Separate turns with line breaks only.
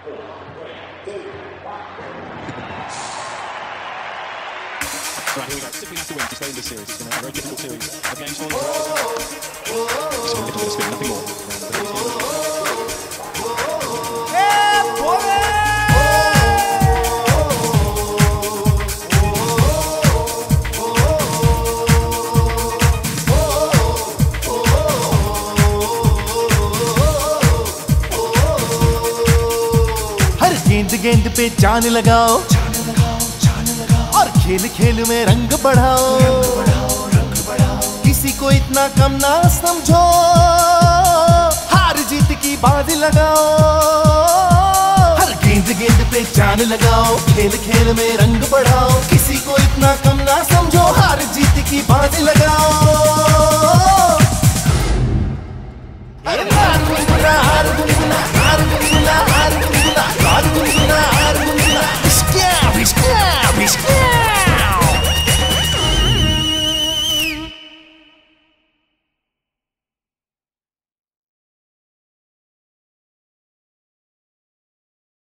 Right, here we go. Sipping out to win to stay in this series. It's been a very difficult series. Against oh, oh, oh. spin, nothing more.
गेंद गेंद पे जान लगाओ। और खेल खेल में रंग बढ़ाओ। किसी को इतना कम ना समझो। हार जीत की बात लगाओ। हर गेंद गेंद पे जान लगाओ। खेल खेल में रंग बढ़ाओ। किसी को इतना कम ना समझो। हार जीत की बात लगाओ। अरे